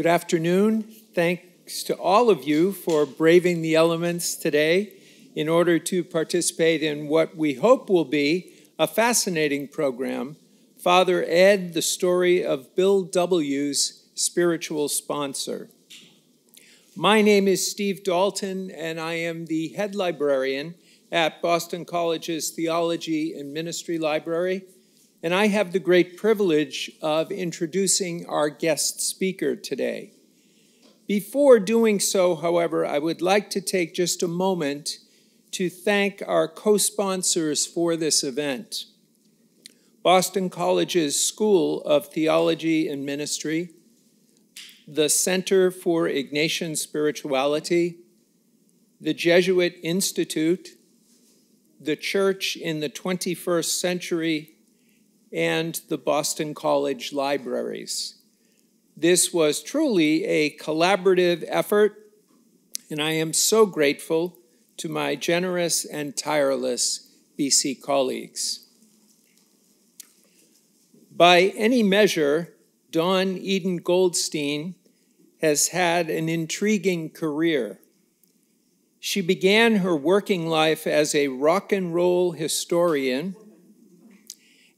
Good afternoon. Thanks to all of you for braving the elements today in order to participate in what we hope will be a fascinating program Father Ed, the story of Bill W.'s spiritual sponsor. My name is Steve Dalton, and I am the head librarian at Boston College's Theology and Ministry Library. And I have the great privilege of introducing our guest speaker today. Before doing so, however, I would like to take just a moment to thank our co sponsors for this event. Boston College's School of Theology and Ministry, the Center for Ignatian Spirituality, the Jesuit Institute, the Church in the 21st Century, and the Boston College Libraries. This was truly a collaborative effort, and I am so grateful to my generous and tireless BC colleagues. By any measure, Dawn Eden Goldstein has had an intriguing career. She began her working life as a rock and roll historian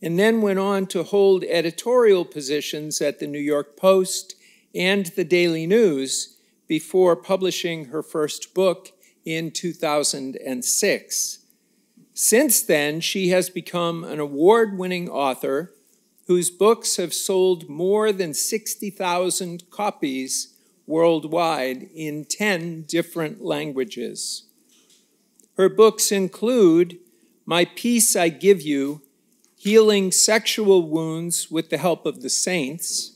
and then went on to hold editorial positions at the New York Post and the Daily News before publishing her first book in 2006. Since then, she has become an award winning author whose books have sold more than 60,000 copies worldwide in 10 different languages. Her books include My Peace I Give You, Healing Sexual Wounds with the Help of the Saints,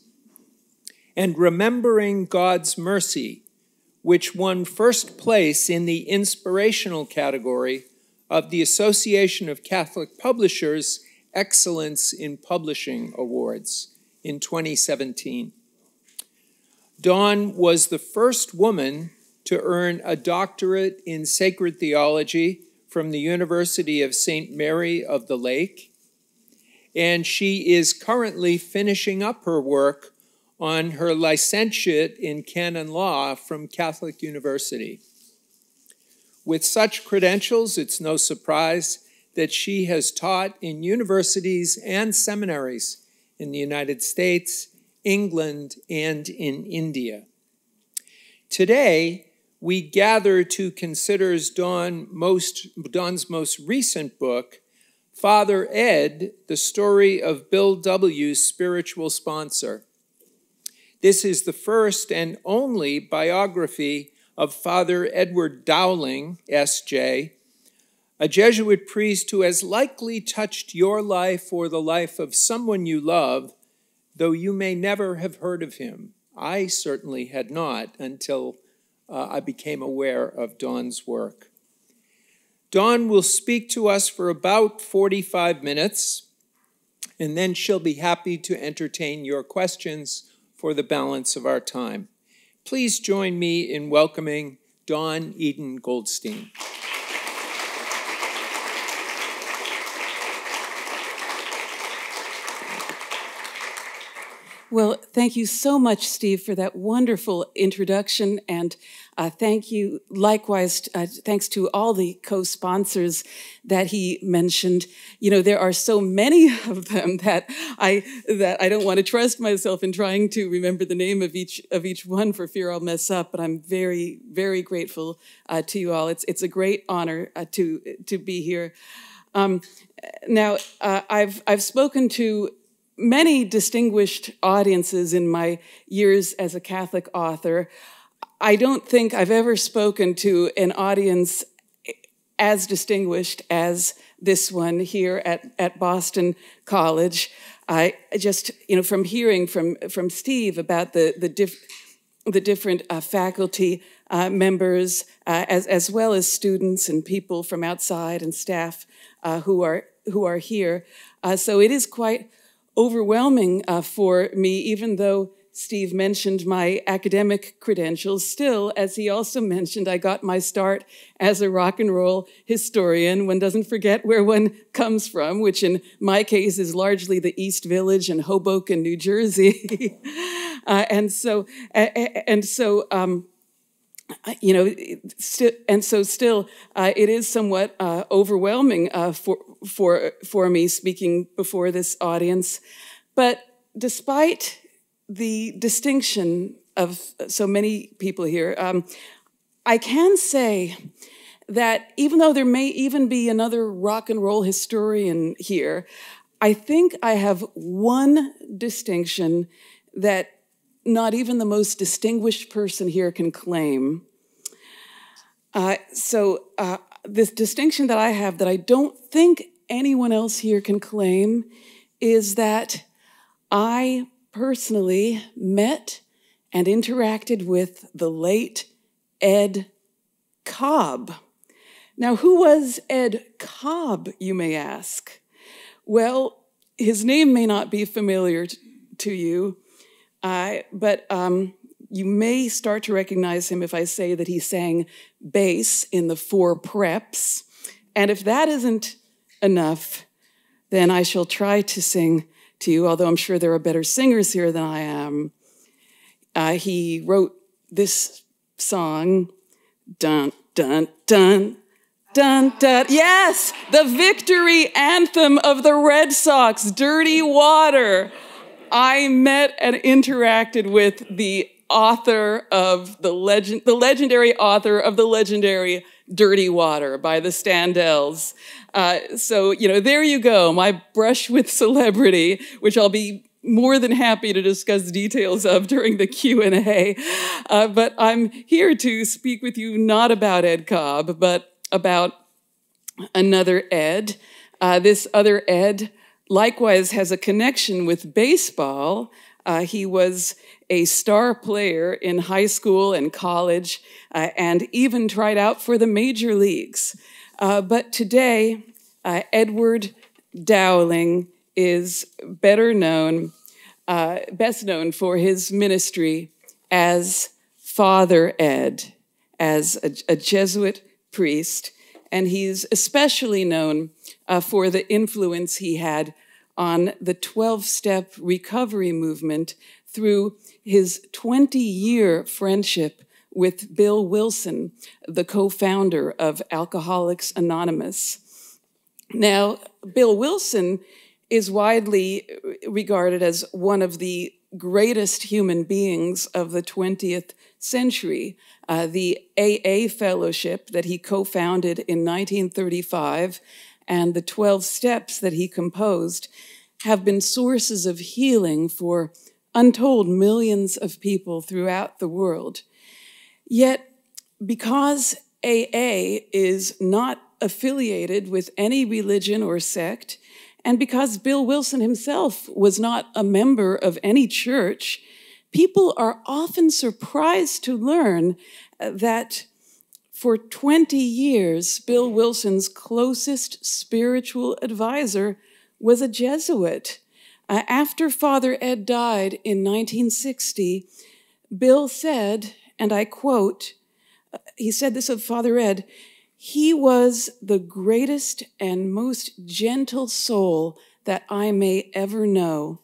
and Remembering God's Mercy, which won first place in the inspirational category of the Association of Catholic Publishers Excellence in Publishing Awards in 2017. Dawn was the first woman to earn a doctorate in sacred theology from the University of St. Mary of the Lake, and she is currently finishing up her work on her licentiate in canon law from Catholic University. With such credentials, it's no surprise that she has taught in universities and seminaries in the United States, England, and in India. Today, we gather to consider Dawn most, Dawn's most recent book, Father Ed, the story of Bill W.'s spiritual sponsor. This is the first and only biography of Father Edward Dowling, S.J., a Jesuit priest who has likely touched your life or the life of someone you love, though you may never have heard of him. I certainly had not until uh, I became aware of Dawn's work. Dawn will speak to us for about 45 minutes, and then she'll be happy to entertain your questions for the balance of our time. Please join me in welcoming Dawn Eden Goldstein. Well, thank you so much, Steve, for that wonderful introduction. And uh, thank you likewise, uh, thanks to all the co-sponsors that he mentioned. You know, there are so many of them that I, that I don't want to trust myself in trying to remember the name of each, of each one for fear I'll mess up. But I'm very, very grateful uh, to you all. It's, it's a great honor uh, to, to be here. Um, now, uh, I've, I've spoken to many distinguished audiences in my years as a Catholic author. I don't think I've ever spoken to an audience as distinguished as this one here at, at Boston College. I just, you know, from hearing from, from Steve about the, the, diff, the different uh, faculty uh, members, uh, as, as well as students and people from outside and staff uh, who, are, who are here. Uh, so it is quite overwhelming uh, for me, even though Steve mentioned my academic credentials. Still, as he also mentioned, I got my start as a rock and roll historian. One doesn't forget where one comes from, which in my case is largely the East Village in Hoboken, New Jersey. Uh, and so, and so, um, you know, and so still, uh, it is somewhat uh, overwhelming uh, for for for me speaking before this audience. But despite the distinction of so many people here, um, I can say that even though there may even be another rock and roll historian here, I think I have one distinction that not even the most distinguished person here can claim. Uh, so, uh, this distinction that I have that I don't think anyone else here can claim is that I personally met and interacted with the late Ed Cobb. Now, who was Ed Cobb, you may ask? Well, his name may not be familiar to you, uh, but um, you may start to recognize him if I say that he sang bass in the Four Preps. And if that isn't enough, then I shall try to sing to you, although I'm sure there are better singers here than I am. Uh, he wrote this song, dun, dun, dun, dun, dun. Yes, the victory anthem of the Red Sox, Dirty Water. I met and interacted with the author of the legend, the legendary author of the legendary Dirty Water by the Standells. Uh, so, you know, there you go, my brush with celebrity, which I'll be more than happy to discuss details of during the Q&A. Uh, but I'm here to speak with you not about Ed Cobb, but about another Ed. Uh, this other Ed likewise has a connection with baseball. Uh, he was a star player in high school and college, uh, and even tried out for the major leagues. Uh, but today, uh, Edward Dowling is better known, uh, best known for his ministry as Father Ed, as a, a Jesuit priest, and he's especially known uh, for the influence he had on the 12 step recovery movement through his 20 year friendship with Bill Wilson, the co founder of Alcoholics Anonymous. Now, Bill Wilson is widely regarded as one of the greatest human beings of the 20th century. Uh, the AA fellowship that he co founded in 1935 and the 12 steps that he composed have been sources of healing for untold millions of people throughout the world. Yet, because AA is not affiliated with any religion or sect, and because Bill Wilson himself was not a member of any church, people are often surprised to learn uh, that for 20 years, Bill Wilson's closest spiritual advisor was a Jesuit. Uh, after Father Ed died in 1960, Bill said, and I quote, uh, he said this of Father Ed, he was the greatest and most gentle soul that I may ever know.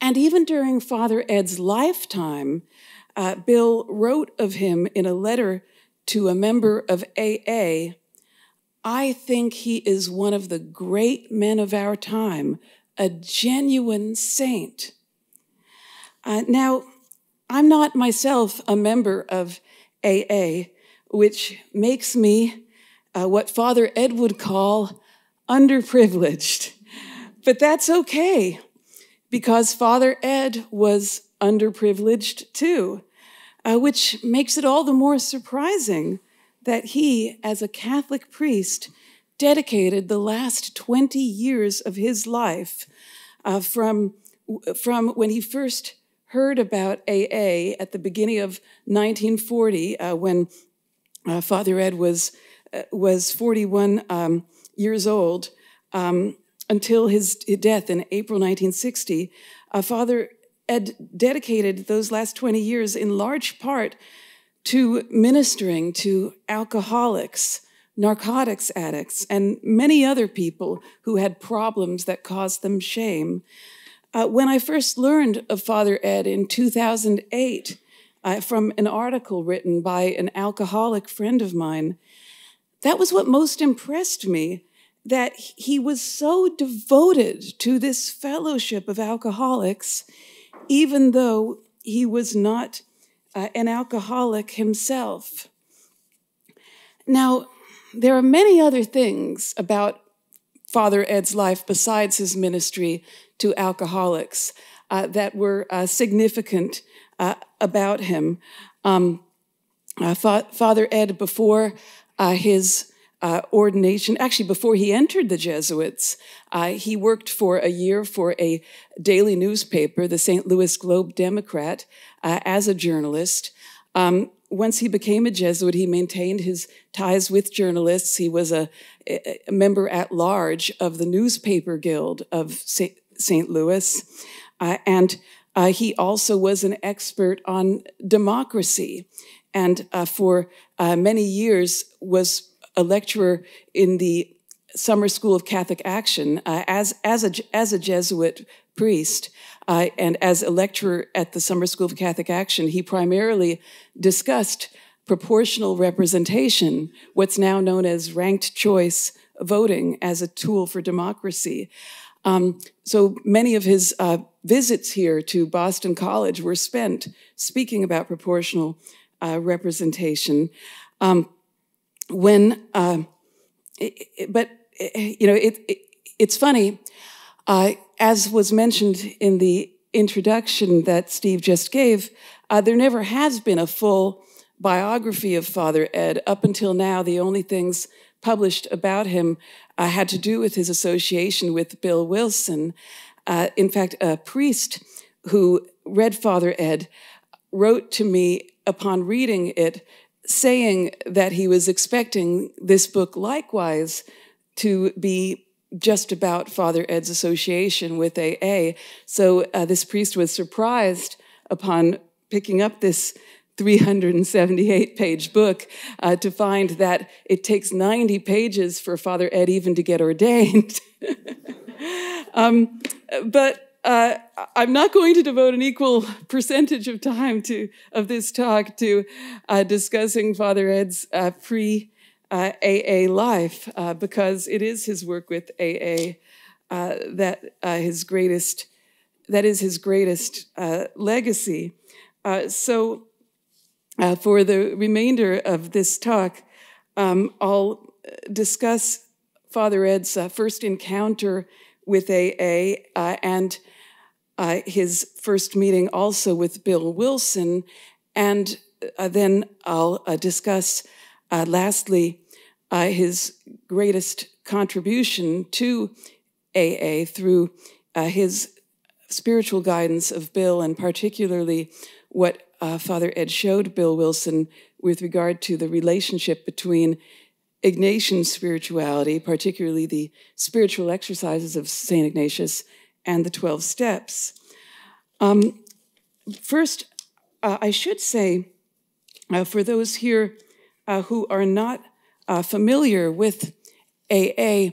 And even during Father Ed's lifetime, uh, Bill wrote of him in a letter to a member of AA I think he is one of the great men of our time, a genuine saint. Uh, now, I'm not myself a member of AA, which makes me uh, what Father Ed would call underprivileged. But that's okay, because Father Ed was underprivileged too, uh, which makes it all the more surprising that he, as a Catholic priest, dedicated the last 20 years of his life uh, from, from when he first heard about AA at the beginning of 1940, uh, when uh, Father Ed was, uh, was 41 um, years old, um, until his death in April 1960. Uh, Father Ed dedicated those last 20 years in large part to ministering to alcoholics, narcotics addicts, and many other people who had problems that caused them shame. Uh, when I first learned of Father Ed in 2008 uh, from an article written by an alcoholic friend of mine, that was what most impressed me that he was so devoted to this fellowship of alcoholics, even though he was not uh, an alcoholic himself. Now, there are many other things about Father Ed's life besides his ministry to alcoholics uh, that were uh, significant uh, about him. Um, uh, Fa- Father Ed, before uh, his uh, ordination, actually, before he entered the Jesuits, he worked for a year for a daily newspaper, the St. Louis Globe Democrat, as a journalist. Um, once he became a Jesuit, he maintained his ties with journalists. He was a, a member at large of the Newspaper Guild of St. Louis. Uh, and uh, he also was an expert on democracy and uh, for uh, many years was a lecturer in the Summer School of Catholic Action uh, as, as, a, as a Jesuit priest. Uh, and as a lecturer at the Summer School of Catholic Action, he primarily discussed proportional representation, what's now known as ranked choice voting as a tool for democracy. Um, so many of his uh, visits here to Boston College were spent speaking about proportional uh, representation. Um, when, uh, it, it, but you know, it, it's funny. Uh, as was mentioned in the introduction that Steve just gave, uh, there never has been a full biography of Father Ed. Up until now, the only things published about him uh, had to do with his association with Bill Wilson. Uh, in fact, a priest who read Father Ed wrote to me upon reading it saying that he was expecting this book likewise to be just about Father Ed's association with AA. So uh, this priest was surprised upon picking up this 378 page book uh, to find that it takes 90 pages for Father Ed even to get ordained. um, but uh, I'm not going to devote an equal percentage of time to of this talk to uh, discussing Father Ed's uh, AA uh, life uh, because it is his work with AA uh, that his greatest that is his greatest legacy. so, for the remainder of this talk, um, I'll discuss Father Ed's first encounter with AA and uh, his first meeting also with Bill Wilson. And uh, then I'll uh, discuss, uh, lastly, uh, his greatest contribution to AA through uh, his spiritual guidance of Bill, and particularly what Father Ed showed Bill Wilson with regard to the relationship between Ignatian spirituality, particularly the spiritual exercises of St. Ignatius, and the 12 steps. Um, first, uh, I should say, uh, for those here uh, who are not uh, familiar with AA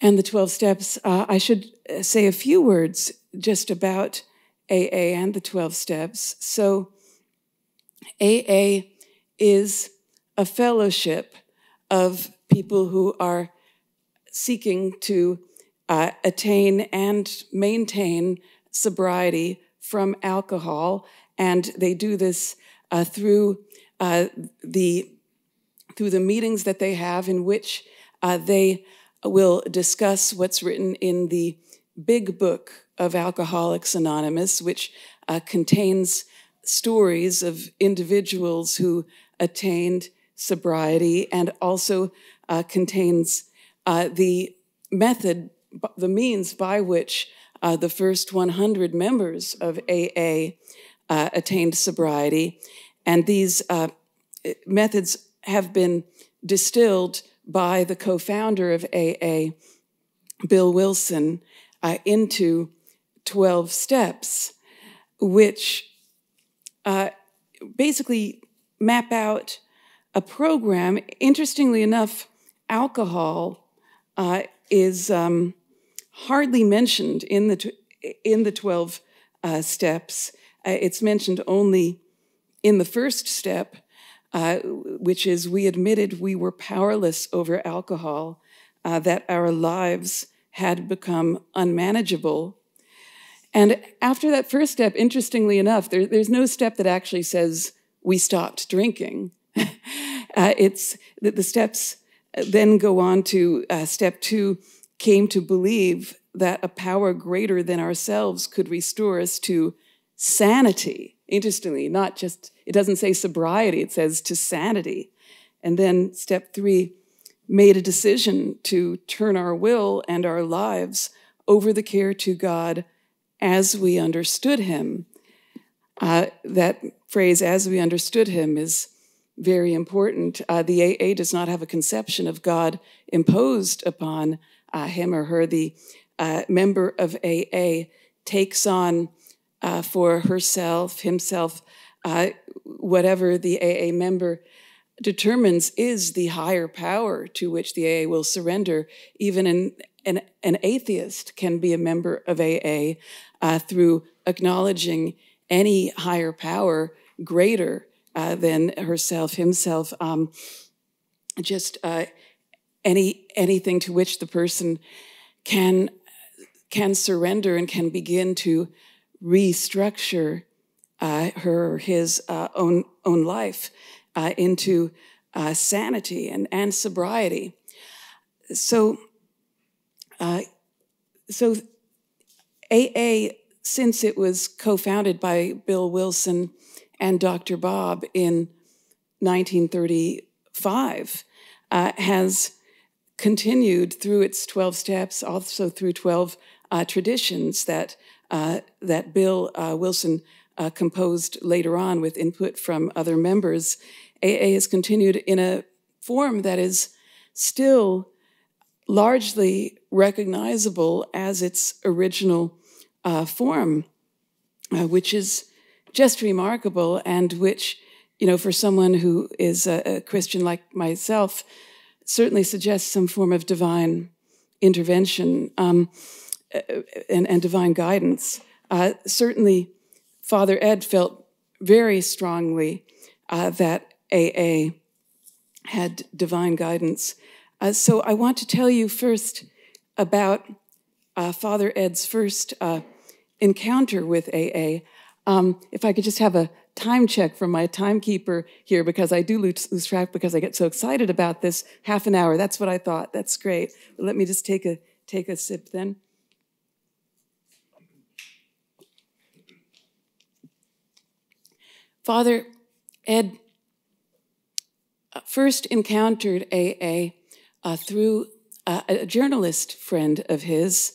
and the 12 steps, uh, I should uh, say a few words just about AA and the 12 steps. So, AA is a fellowship of people who are seeking to uh, attain and maintain sobriety from alcohol, and they do this uh, through uh, the through the meetings that they have, in which uh, they will discuss what's written in the Big Book of Alcoholics Anonymous, which uh, contains stories of individuals who attained sobriety and also uh, contains uh, the method the means by which uh, the first 100 members of AA uh, attained sobriety. And these uh, methods have been distilled by the co founder of AA, Bill Wilson, uh, into 12 steps, which uh, basically map out a program. Interestingly enough, alcohol uh, is um, hardly mentioned in the in the 12 uh, steps, uh, it's mentioned only in the first step, uh, which is we admitted we were powerless over alcohol, uh, that our lives had become unmanageable. And after that first step, interestingly enough, there, there's no step that actually says we stopped drinking. Uh, it's that the steps then go on to uh, step two came to believe that a power greater than ourselves could restore us to sanity. Interestingly, not just, it doesn't say sobriety, it says to sanity. And then step three made a decision to turn our will and our lives over the care to God as we understood Him. Uh, that phrase, as we understood Him, is very important. Uh, the AA does not have a conception of God imposed upon uh, him or her. The uh, member of AA takes on uh, for herself, himself, uh, whatever the AA member determines is the higher power to which the AA will surrender. Even an, an, an atheist can be a member of AA uh, through acknowledging any higher power greater uh, than herself, himself. Um, just uh, any anything to which the person can can surrender and can begin to restructure uh, her or his uh, own own life uh, into uh, sanity and and sobriety. So, so AA, since it was co-founded by Bill Wilson and Dr. Bob in 1935 uh, has continued through its 12 steps, also through 12 uh, traditions that, uh, that Bill uh, Wilson uh, composed later on with input from other members. AA has continued in a form that is still largely recognizable as its original uh, form, which is just remarkable and which, you know, for someone who is a, a Christian like myself, certainly suggests some form of divine intervention um, uh, and, and, divine guidance. Uh, certainly, Father Ed felt very strongly uh, that AA had divine guidance. Uh, so I want to tell you first about uh, Father Ed's first uh, encounter with AA. Um, if I could just have a time check from my timekeeper here, because I do lose, lose, track because I get so excited about this. Half an hour. That's what I thought. That's great. Let me just take a take a sip then. Father Ed uh, first encountered AA uh, through uh, a journalist friend of his.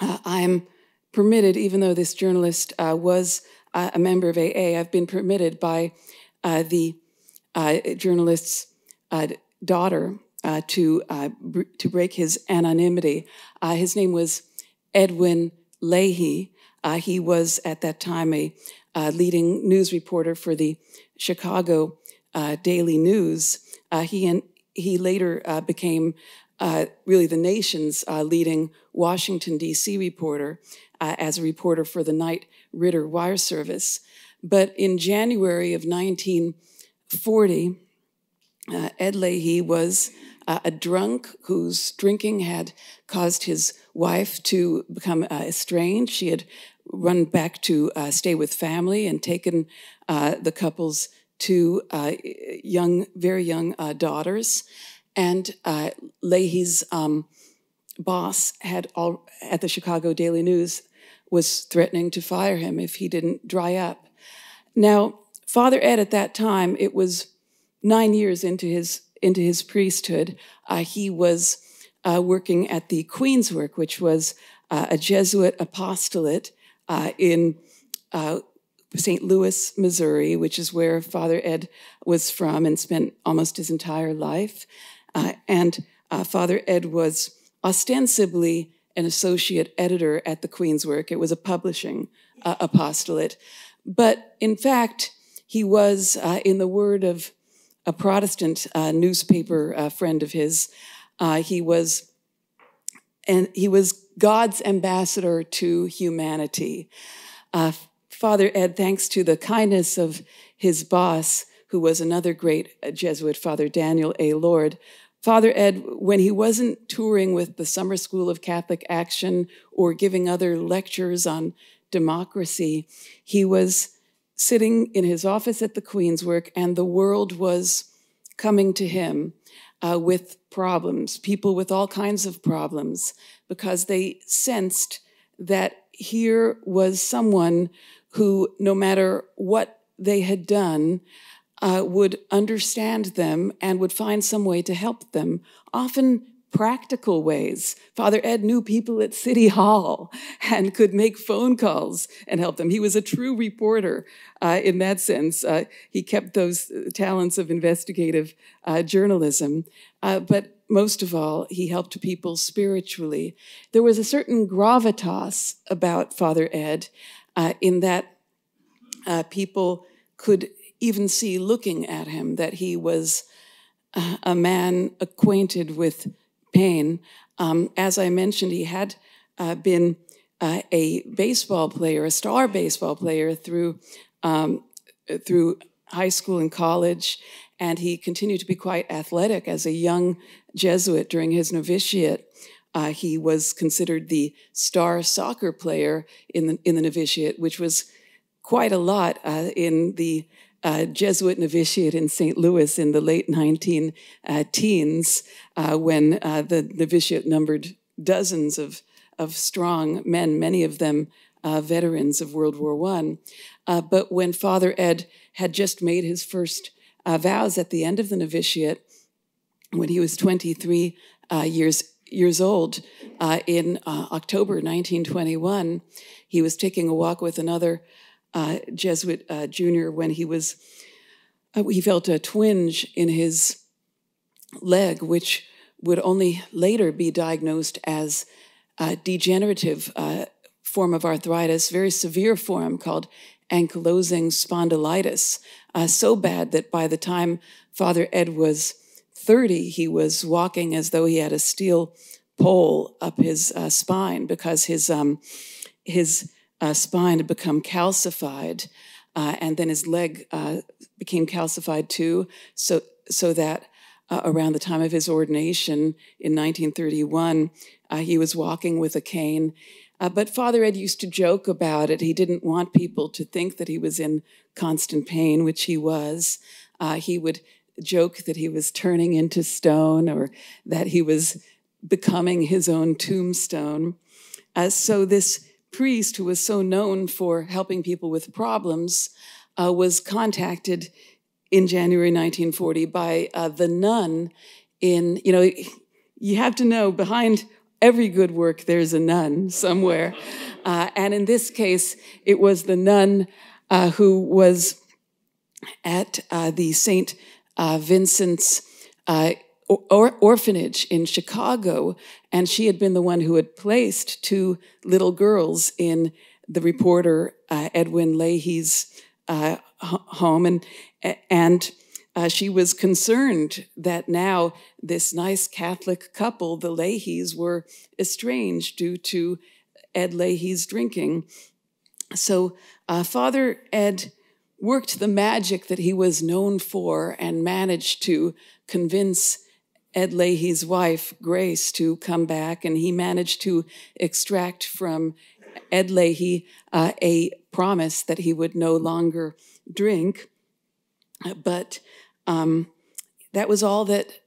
Uh, I'm permitted, even though this journalist uh, was uh, a member of AA, I've been permitted by the journalist's daughter to, to break his anonymity. his name was Edwin Leahy. he was at that time a leading news reporter for the Chicago Daily News. he, and, he later became uh, really the nation's uh, leading Washington, D.C. reporter uh, as a reporter for the Knight Ridder Wire Service. But in January of 1940, uh, Ed Leahy was uh, a drunk whose drinking had caused his wife to become uh, estranged. She had run back to uh, stay with family and taken uh, the couple's two young, very young daughters. And Leahy's um, boss had all at the Chicago Daily News was threatening to fire him if he didn't dry up. Now, Father Ed at that time, it was nine years into his into his priesthood. Uh, he was uh, working at the Queen's Work, which was uh, a Jesuit apostolate uh, in uh, St. Louis, Missouri, which is where Father Ed was from and spent almost his entire life. Uh, and Father Ed was ostensibly an associate editor at the Queen's Work. It was a publishing uh, apostolate. But in fact, he was, uh, in the word of a Protestant uh, newspaper uh, friend of his, uh, he was and he was God's ambassador to humanity. Uh, Father Ed, thanks to the kindness of his boss, who was another great Jesuit, Father Daniel A. Lord, Father Ed, when he wasn't touring with the Summer School of Catholic Action or giving other lectures on democracy, he was sitting in his office at the Queen's Work, and the world was coming to him uh, with problems, people with all kinds of problems, because they sensed that here was someone who, no matter what they had done, uh, would understand them and would find some way to help them, often practical ways. Father Ed knew people at City Hall and could make phone calls and help them. He was a true reporter uh, in that sense. Uh, he kept those talents of investigative uh, journalism. Uh, but most of all, he helped people spiritually. There was a certain gravitas about Father Ed uh, in that uh, people could even see looking at him that he was a man acquainted with pain. Um, as I mentioned, he had uh, been uh, a baseball player, a star baseball player through um, through high school and college, and he continued to be quite athletic as a young Jesuit during his novitiate. Uh, he was considered the star soccer player in the in the novitiate, which was quite a lot uh, in the uh, Jesuit novitiate in St. Louis in the late 19 uh, teens, uh, when uh, the novitiate numbered dozens of, of strong men, many of them veterans of World War I. But when Father Ed had just made his first vows at the end of the novitiate, when he was 23 years years old, in October 1921, he was taking a walk with another uh, Jesuit uh, junior when he was, uh, he felt a twinge in his leg, which would only later be diagnosed as a degenerative uh, form of arthritis, very severe form called ankylosing spondylitis, uh, so bad that by the time Father Ed was 30, he was walking as though he had a steel pole up his uh, spine because his um, his uh, spine had become calcified, uh, and then his leg uh, became calcified too, so, so that uh, around the time of his ordination in 1931, uh, he was walking with a cane. Uh, but Father Ed used to joke about it. He didn't want people to think that he was in constant pain, which he was. he would joke that he was turning into stone or that he was becoming his own tombstone. Uh, so this priest who was so known for helping people with problems uh, was contacted in January 1940 by uh, the nun in, you know, you have to know behind every good work there's a nun somewhere. Uh, and in this case, it was the nun uh, who was at uh, the St. Uh, Vincent's or- orphanage in Chicago, and she had been the one who had placed two little girls in the reporter uh, Edwin Leahy's uh, home, and and uh, she was concerned that now this nice Catholic couple, the Leahys, were estranged due to Ed Leahy's drinking. So uh, Father Ed worked the magic that he was known for and managed to convince Ed Leahy's wife, Grace, to come back, and he managed to extract from Ed Leahy uh, a promise that he would no longer drink. But um, that was all that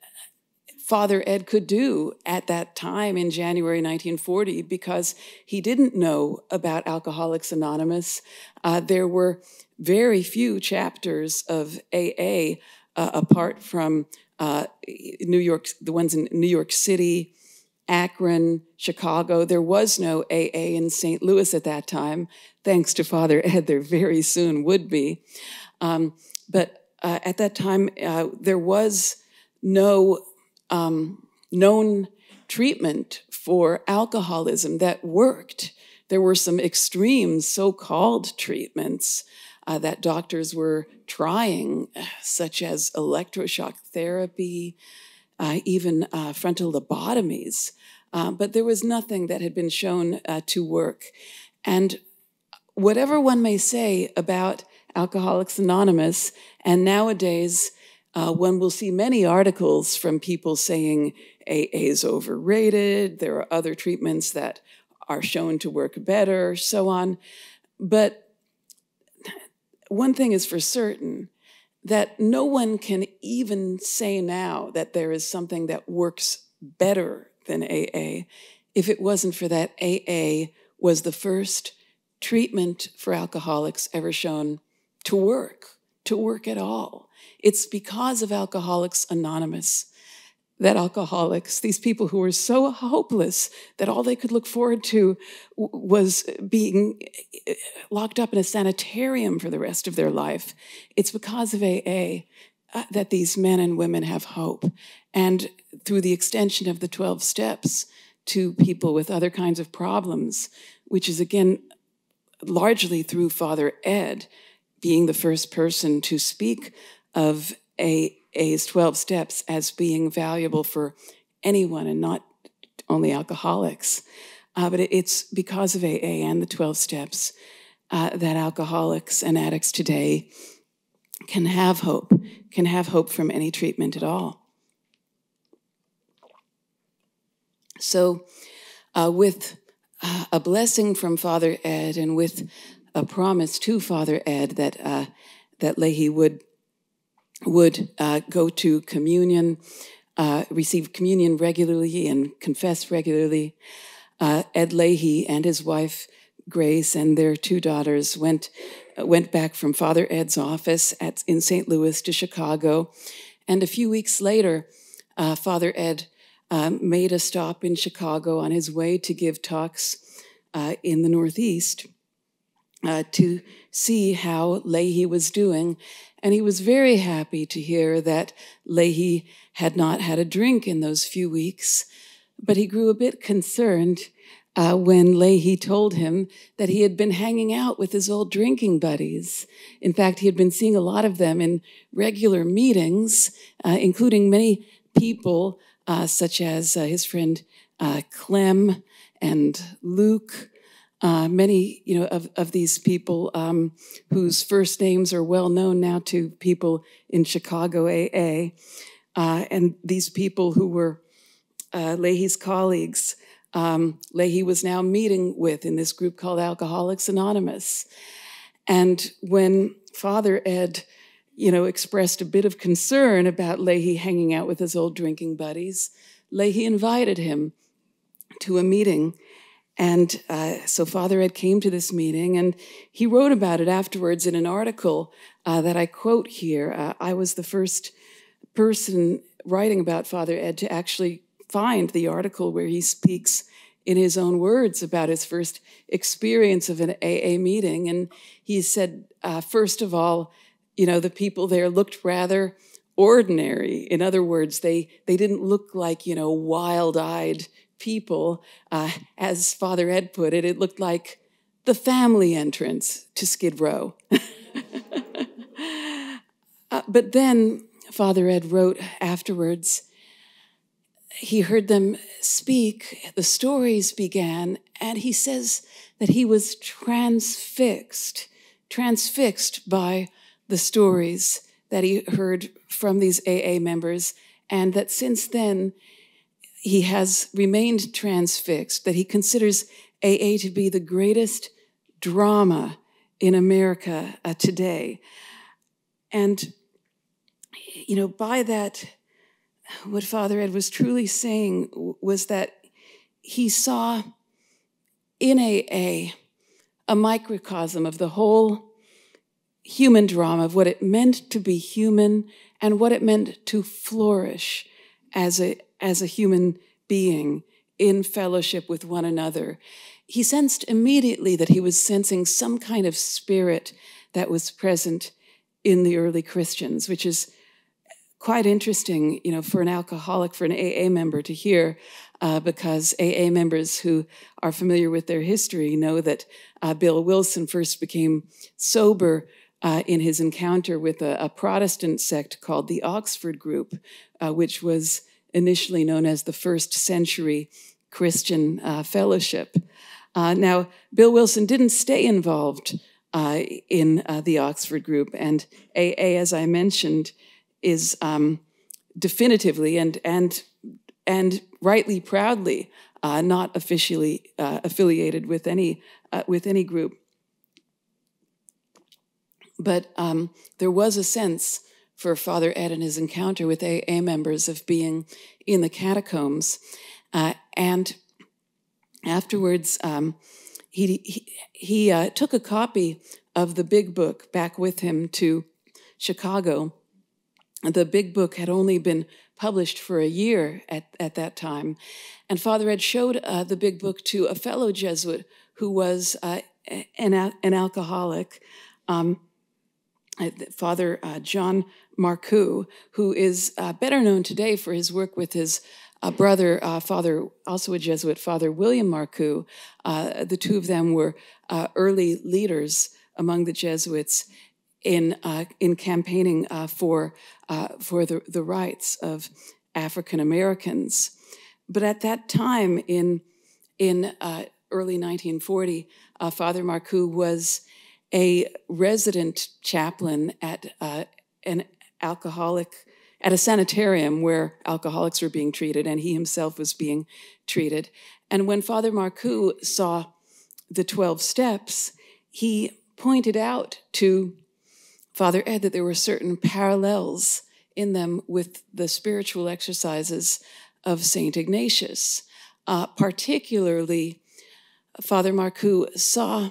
Father Ed could do at that time in January 1940 because he didn't know about Alcoholics Anonymous. Uh, there were very few chapters of AA uh, apart from uh, New York, the ones in New York City, Akron, Chicago. There was no AA in St. Louis at that time. Thanks to Father Ed, there very soon would be. Um, but uh, at that time, uh, there was no um, known treatment for alcoholism that worked. There were some extreme so called treatments uh, that doctors were trying, such as electroshock therapy, uh, even uh, frontal lobotomies. uh, but there was nothing that had been shown to work. And whatever one may say about Alcoholics Anonymous, and nowadays uh, one will see many articles from people saying AA is overrated, there are other treatments that are shown to work better, so on. But one thing is for certain that no one can even say now that there is something that works better than AA if it wasn't for that AA was the first treatment for alcoholics ever shown to work, to work at all. It's because of Alcoholics Anonymous that alcoholics, these people who were so hopeless that all they could look forward to was being eh, locked up in a sanitarium for the rest of their life, it's because of AA uh, that these men and women have hope. And through the extension of the 12 steps to people with other kinds of problems, which is again largely through Father Ed being the first person to speak of AA's 12 steps as being valuable for anyone and not only alcoholics. Uh, but it's because of AA and the 12 steps uh, that alcoholics and addicts today can have hope, can have hope from any treatment at all. So, uh, with uh, a blessing from Father Ed and with a promise to Father Ed that uh, that Leahy would would uh, go to communion, uh, receive communion regularly, and confess regularly. Uh, Ed Leahy and his wife Grace and their two daughters went went back from Father Ed's office at, in St. Louis to Chicago, and a few weeks later, uh, Father Ed um, made a stop in Chicago on his way to give talks uh, in the Northeast uh, to see how Leahy was doing. And he was very happy to hear that Leahy had not had a drink in those few weeks, but he grew a bit concerned uh, when Leahy told him that he had been hanging out with his old drinking buddies. In fact, he had been seeing a lot of them in regular meetings, uh, including many people uh, such as uh, his friend uh, Clem and Luke uh, many, you know, of, of these people um, whose first names are well known now to people in Chicago AA, uh, and these people who were uh, Leahy's colleagues, um, Leahy was now meeting with in this group called Alcoholics Anonymous. And when Father Ed, you know, expressed a bit of concern about Leahy hanging out with his old drinking buddies, Leahy invited him to a meeting and uh, so Father Ed came to this meeting and he wrote about it afterwards in an article uh, that I quote here. Uh, I was the first person writing about Father Ed to actually find the article where he speaks in his own words about his first experience of an AA meeting. And he said, uh, first of all, you know, the people there looked rather ordinary. In other words, they, they didn't look like, you know, wild eyed people, uh, as Father Ed put it, it looked like the family entrance to Skid Row. uh, but then Father Ed wrote afterwards, he heard them speak, the stories began, and he says that he was transfixed, transfixed by the stories that he heard from these AA members, and that since then he has remained transfixed, that he considers AA to be the greatest drama in America uh, today. And, you know, by that, what Father Ed was truly saying was that he saw in AA a microcosm of the whole human drama, of what it meant to be human and what it meant to flourish as a, as a human being in fellowship with one another. He sensed immediately that he was sensing some kind of spirit that was present in the early Christians, which is quite interesting, you know, for an alcoholic, for an AA member to hear, uh, because AA members who are familiar with their history know that uh, Bill Wilson first became sober uh, in his encounter with a, a, Protestant sect called the Oxford Group, uh, which was initially known as the first century Christian uh, Fellowship. Uh, now, Bill Wilson didn't stay involved uh, in uh, the Oxford group, and AA, as I mentioned, is um, definitively and and and rightly proudly uh, not officially uh, affiliated with any with any group. But um, there was a sense for Father Ed and his encounter with AA members of being in the catacombs, uh, and afterwards um, he he, he uh, took a copy of the Big Book back with him to Chicago. The Big Book had only been published for a year at, at that time. And Father Ed showed uh, the big book to a fellow Jesuit who was uh, an, an alcoholic, um, Father uh, John Markoe, who is uh, better known today for his work with his uh, brother, Father, also a Jesuit, Father William Markoe. the two of them were early leaders among the Jesuits in uh, in campaigning uh, for uh, for the, the rights of African Americans. But at that time, in in uh, early 1940, uh, Father Markoe was a resident chaplain at uh, an alcoholic at a sanitarium where alcoholics were being treated, and he himself was being treated. And when Father Markoe saw the 12 steps, he pointed out to Father Ed that there were certain parallels in them with the spiritual exercises of St. Ignatius. Uh, particularly, Father Markoe saw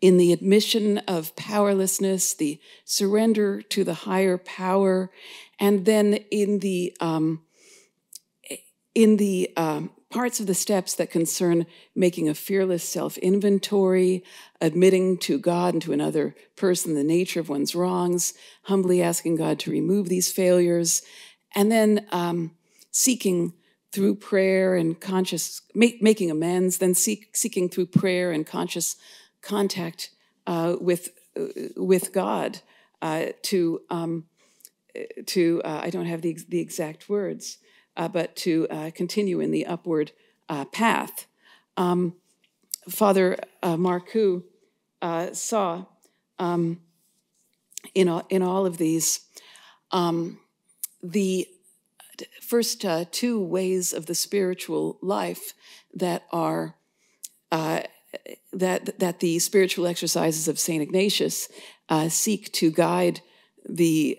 in the admission of powerlessness, the surrender to the higher power, and then in the um, in the um, parts of the steps that concern making a fearless self inventory, admitting to God and to another person the nature of one's wrongs, humbly asking God to remove these failures, and then um, seeking through prayer and conscious, make, making amends, then seek, seeking through prayer and conscious contact uh, with, uh, with God uh, to, um, to uh, I don't have the, the exact words, uh, but to uh, continue in the upward uh, path. Um, Father uh, uh, saw um, in, all, in all of these um, the first uh, two ways of the spiritual life that are that that the spiritual exercises of Saint Ignatius seek to guide the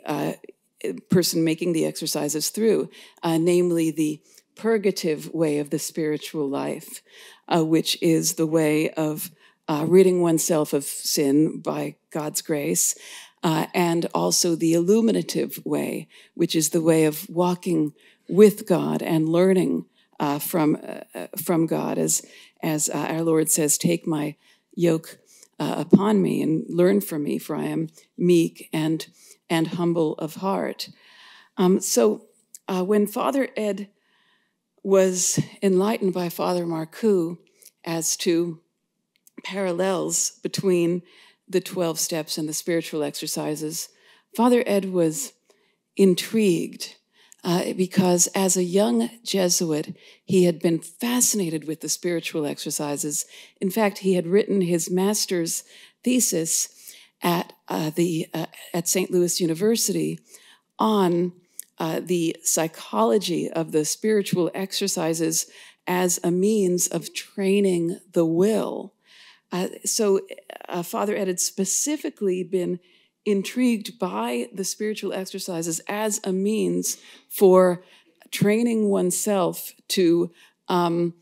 person making the exercises through, uh, namely the purgative way of the spiritual life, uh, which is the way of uh, ridding oneself of sin by God's grace, uh, and also the illuminative way, which is the way of walking with God and learning uh, from uh, from God, as as our Lord says, "Take my yoke upon me and learn from me, for I am meek and." and humble of heart. Um, so uh, when Father Ed was enlightened by Father Markoe as to parallels between the 12 steps and the spiritual exercises, Father Ed was intrigued uh, because as a young Jesuit, he had been fascinated with the spiritual exercises. In fact, he had written his master's thesis at uh, the uh, at St. Louis University on uh, the psychology of the spiritual exercises as a means of training the will. Uh, so, Father Ed had specifically been intrigued by the spiritual exercises as a means for training oneself to um,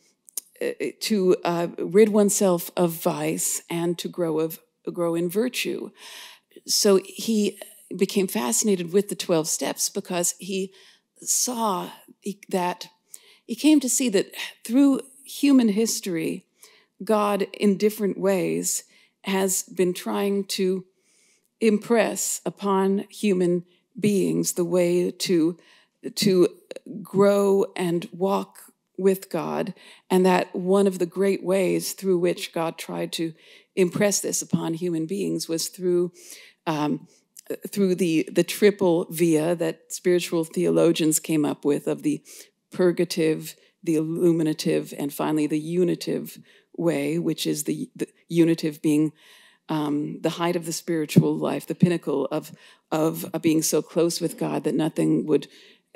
uh, to uh, rid oneself of vice and to grow of grow in virtue. So he became fascinated with the 12 steps because he saw that he came to see that through human history, God, in different ways, has been trying to impress upon human beings the way to, to grow and walk with God, and that one of the great ways through which God tried to impress this upon human beings was through um, through the the triple via that spiritual theologians came up with of the purgative, the illuminative, and finally the unitive way, which is the, the unitive being um, the height of the spiritual life, the pinnacle of, of, of being so close with God that nothing would,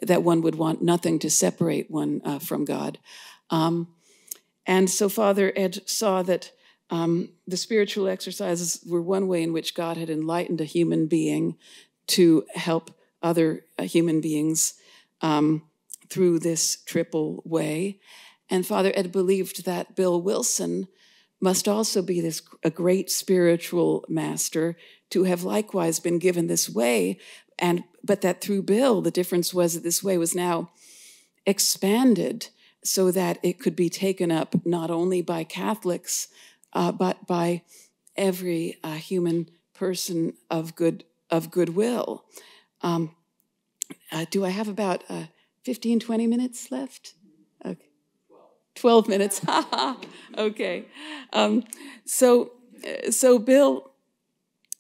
that one would want nothing to separate one uh, from God. Um, and so Father Ed saw that um, the spiritual exercises were one way in which God had enlightened a human being to help other uh, human beings um, through this triple way. And Father Ed believed that Bill Wilson must also be this a great spiritual master to have likewise been given this way and but that through bill the difference was that this way was now expanded so that it could be taken up not only by catholics uh, but by every uh, human person of good of goodwill. Um, uh, do i have about uh, 15 20 minutes left 12 minutes. okay. Um, so, so Bill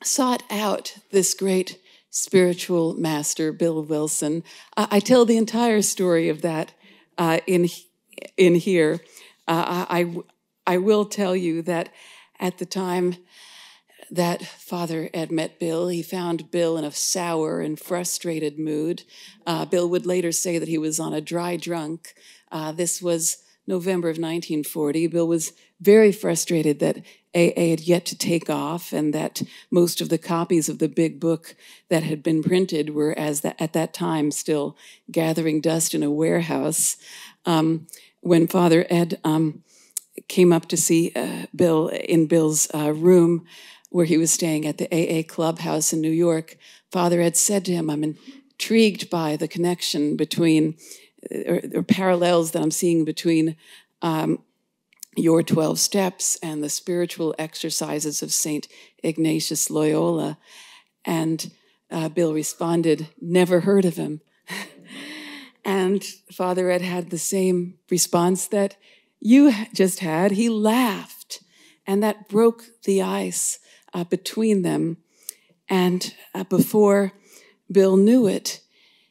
sought out this great spiritual master, Bill Wilson. I, I tell the entire story of that uh, in, in here. Uh, I, I will tell you that at the time that Father Ed met Bill, he found Bill in a sour and frustrated mood. Uh, Bill would later say that he was on a dry drunk. Uh, this was November of 1940, Bill was very frustrated that AA had yet to take off and that most of the copies of the big book that had been printed were, as the, at that time, still gathering dust in a warehouse. Um, when Father Ed um, came up to see uh, Bill in Bill's uh, room where he was staying at the AA clubhouse in New York, Father Ed said to him, I'm intrigued by the connection between or, or parallels that I'm seeing between um, your 12 steps and the spiritual exercises of St. Ignatius Loyola. And uh, Bill responded, Never heard of him. and Father Ed had the same response that you just had. He laughed, and that broke the ice uh, between them. And uh, before Bill knew it,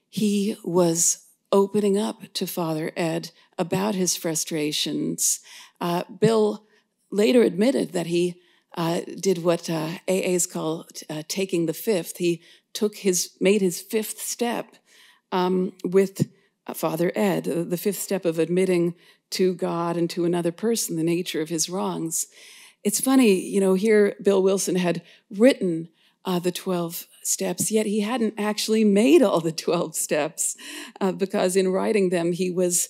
he was opening up to Father Ed about his frustrations. Uh, Bill later admitted that he uh, did what uh, AAs call uh, taking the fifth. He took his, made his fifth step um, with uh, Father Ed, the fifth step of admitting to God and to another person the nature of his wrongs. It's funny, you know, here Bill Wilson had written uh, the 12 steps, yet he hadn't actually made all the 12 steps uh, because in writing them, he was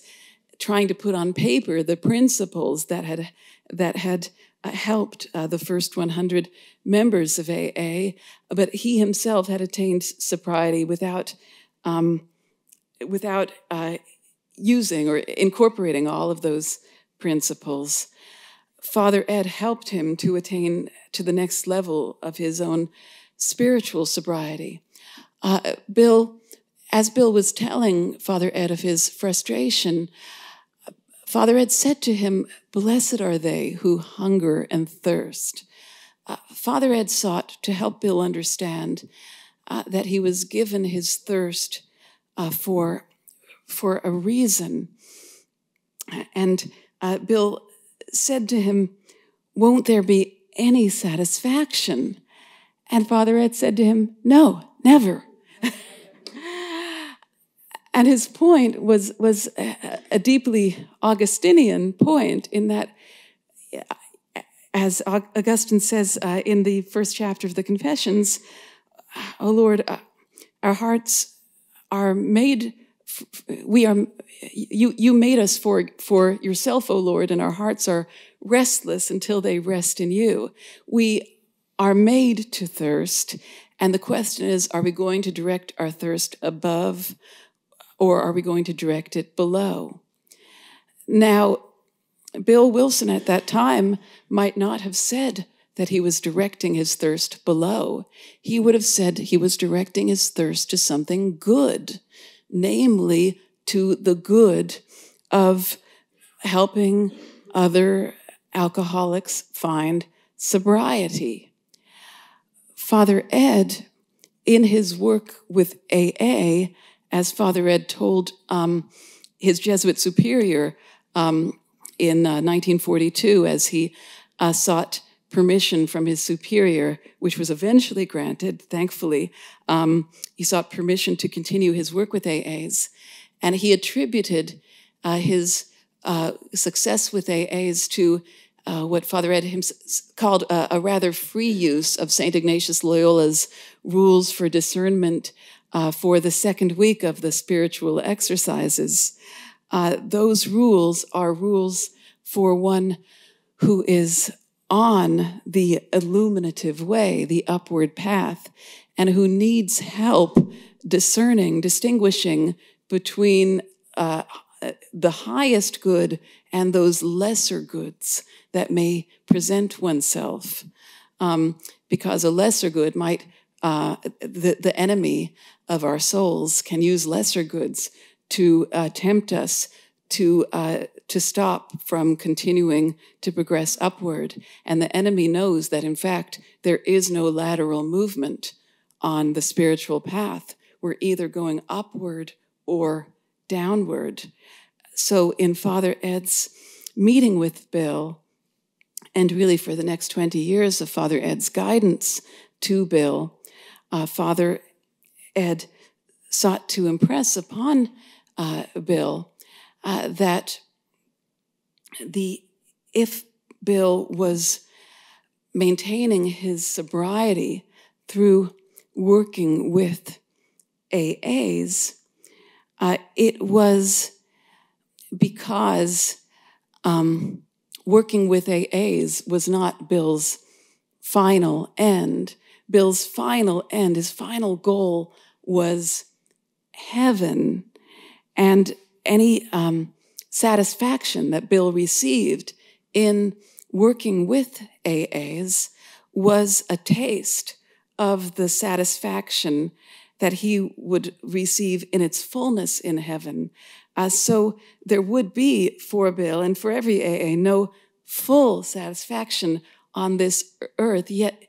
trying to put on paper the principles that had, that had uh, helped uh, the first 100 members of AA, but he himself had attained sobriety without, um, without uh, using or incorporating all of those principles. Father Ed helped him to attain to the next level of his own spiritual sobriety. Uh, Bill, as Bill was telling Father Ed of his frustration, Father Ed said to him, Blessed are they who hunger and thirst. Uh, Father Ed sought to help Bill understand uh, that he was given his thirst uh, for, for a reason. And uh, Bill said to him, Won't there be any satisfaction and Father Ed said to him, No, never. and his point was, was a, deeply Augustinian point in that, as Augustine says uh, in the first chapter of the Confessions, oh Lord, uh, our hearts are made we are you you made us for for yourself o lord and our hearts are restless until they rest in you we are made to thirst. And the question is are we going to direct our thirst above or are we going to direct it below? Now, Bill Wilson at that time might not have said that he was directing his thirst below. He would have said he was directing his thirst to something good, namely to the good of helping other alcoholics find sobriety. Father Ed, in his work with AA, as Father Ed told um, his Jesuit superior, um, in uh, 1942 as he uh, sought permission from his superior, which was eventually granted, thankfully. Um, he sought permission to continue his work with AAs, and he attributed uh, his uh, success with AAs to uh, what Father Ed called a, a, rather free use of St. Ignatius Loyola's rules for discernment uh, for the second week of the spiritual exercises. Uh, those rules are rules for one who is on the illuminative way, the upward path, and who needs help discerning, distinguishing between uh, the highest good and those lesser goods that may present oneself. Um, because a lesser good might, uh, the, the enemy of our souls can use lesser goods to uh, tempt us to, uh, to stop from continuing to progress upward. And the enemy knows that, in fact, there is no lateral movement on the spiritual path. We're either going upward or downward. So, in Father Ed's meeting with Bill, and really for the next 20 years of Father Ed's guidance to Bill, uh, Father Ed sought to impress upon uh, Bill uh, that the if Bill was maintaining his sobriety through working with AAs, uh, it was because um, working with AAs was not Bill's final end. Bill's final end, his final goal was heaven. And any um, satisfaction that Bill received in working with AAs was a taste of the satisfaction that he would receive in its fullness in heaven. Uh, so there would be for Bill and for every AA no full satisfaction on this earth, yet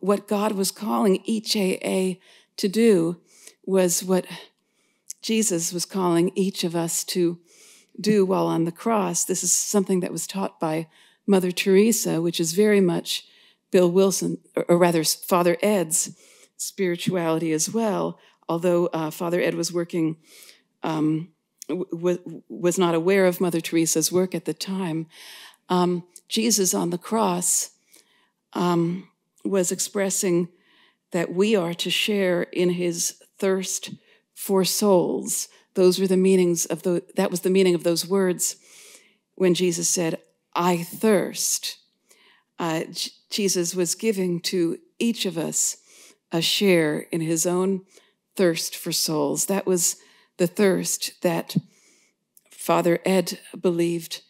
what God was calling each AA to do was what Jesus was calling each of us to do while on the cross. This is something that was taught by Mother Teresa, which is very much Bill Wilson, or rather Father Ed's spirituality as well, although uh, Father Ed was working um, was not aware of Mother Teresa's work at the time. Um, Jesus on the cross um, was expressing that we are to share in his thirst for souls. Those were the meanings of the, that was the meaning of those words when Jesus said, I thirst. Uh, Jesus was giving to each of us a share in his own thirst for souls. That was the thirst that Father Ed believed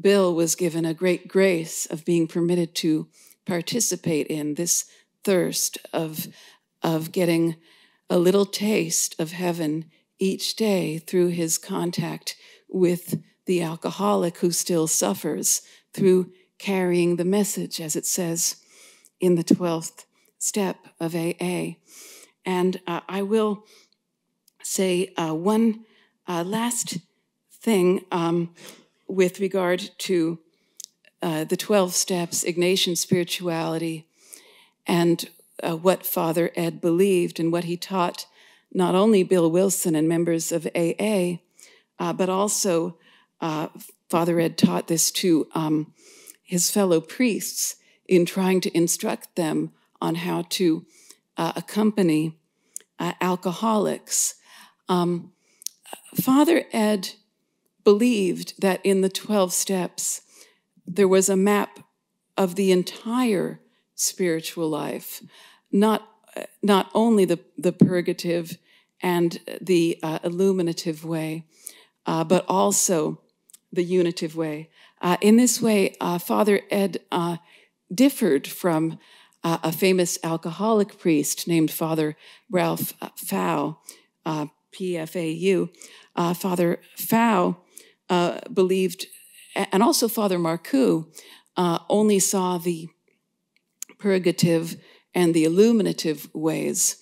Bill was given a great grace of being permitted to participate in this thirst of, of getting a little taste of heaven each day through his contact with the alcoholic who still suffers, through carrying the message, as it says in the 12th step of AA. And uh, I will say uh, one uh, last thing um, with regard to uh, the 12 steps, Ignatian spirituality, and uh, what Father Ed believed and what he taught not only Bill Wilson and members of AA, uh, but also Father Ed taught this to um, his fellow priests in trying to instruct them on how to accompany alcoholics um, Father Ed believed that in the 12 steps, there was a map of the entire spiritual life, not, not only the, the purgative and the uh, illuminative way, uh, but also the unitive way. Uh, in this way, uh, Father Ed uh, differed from uh, a famous alcoholic priest named Father Ralph Pfau. PFAU, uh, Father Pfau uh, believed, and also Father Markoe, uh, only saw the purgative and the illuminative ways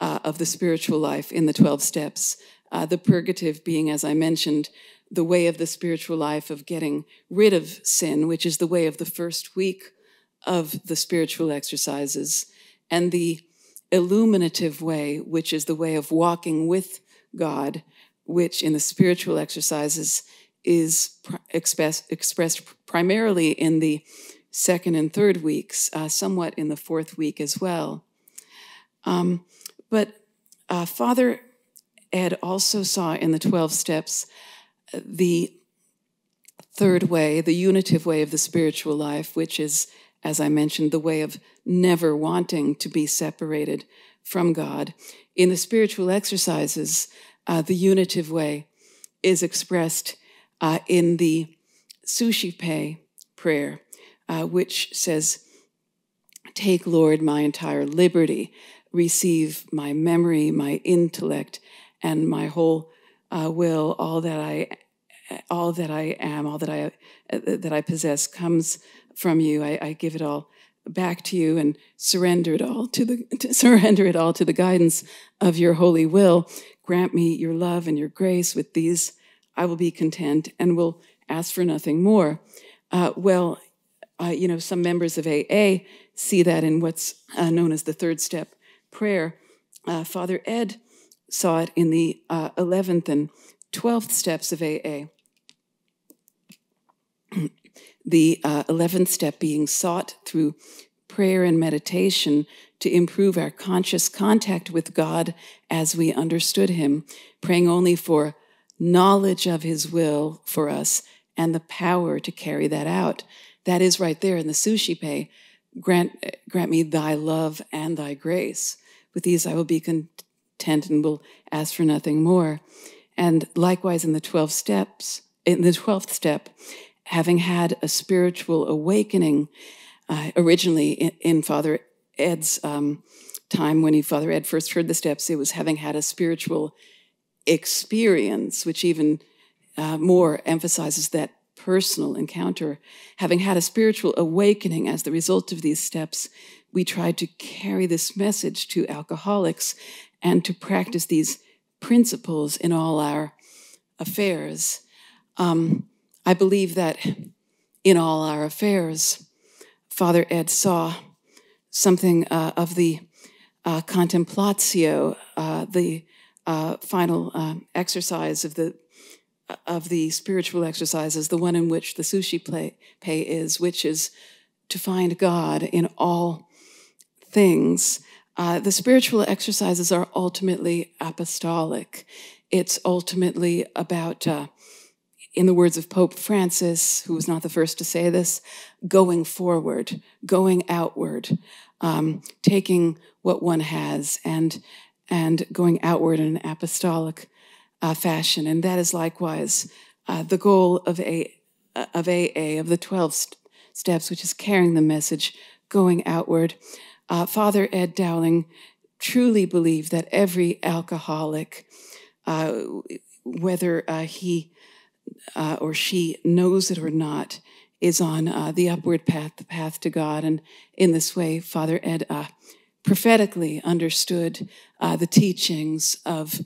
uh, of the spiritual life in the 12 steps. Uh, the purgative being, as I mentioned, the way of the spiritual life of getting rid of sin, which is the way of the first week of the spiritual exercises, and the illuminative way, which is the way of walking with God, which in the spiritual exercises is express, expressed primarily in the second and third weeks, uh, somewhat in the fourth week as well. Um, but uh, Father Ed also saw in the 12 steps uh, the third way, the unitive way of the spiritual life, which is, as I mentioned, the way of never wanting to be separated from God. In the spiritual exercises, uh, the unitive way is expressed uh, in the Suscipe prayer, uh, which says, Take, Lord, my entire liberty, receive my memory, my intellect, and my whole uh, will, all that I, all that I am, all that I uh, that I possess comes from you. I, I, give it all back to you and surrender it all to the to surrender it all to the guidance of your holy will. Grant me your love and your grace. With these, I will be content and will ask for nothing more. Uh, well, uh, you know, some members of AA see that in what's uh, known as the third step prayer. Uh, Father Ed saw it in the 11th uh, and 12th steps of AA. the 11th uh, step being sought through prayer and meditation to improve our conscious contact with God as we understood Him, praying only for knowledge of His will for us and the power to carry that out. That is right there in the Suscipe. Grant, grant me thy love and thy grace. With these I will be content and will ask for nothing more. And likewise in the 12 steps, in the 12th step, having had a spiritual awakening, uh, originally in, in, Father Ed's um, time when he, Father Ed first heard the steps, it was having had a spiritual experience, which even uh, more emphasizes that personal encounter. Having had a spiritual awakening as the result of these steps, we tried to carry this message to alcoholics and to practice these principles in all our affairs. Um, I believe that in all our affairs, Father Ed saw something uh, of the uh, contemplatio, uh, the uh, final um, exercise of the of the spiritual exercises, the one in which the Suscipe pay is, which is to find God in all things uh, the spiritual exercises are ultimately apostolic. It's ultimately about, uh, in the words of Pope Francis, who was not the first to say this, going forward, going outward, um, taking what one has and and going outward in an apostolic uh, fashion. And that is likewise uh, the goal of a of AA of the twelve st- steps, which is carrying the message, going outward. Uh, Father Ed Dowling truly believed that every alcoholic, uh, whether uh, he uh, or she knows it or not, is on uh, the upward path, the path to God. And in this way, Father Ed uh, prophetically understood the teachings of,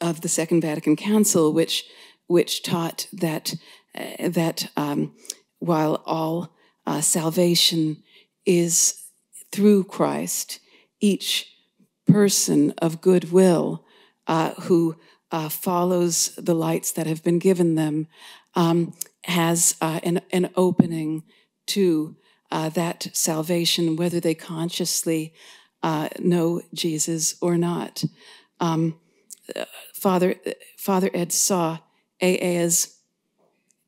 of the Second Vatican Council, which, which taught that, that um, while all salvation is through Christ, each person of goodwill uh, who uh, follows the lights that have been given them um, has uh, an, an, opening to uh, that salvation, whether they consciously uh, know Jesus or not. Um, Father, Father Ed saw AA as,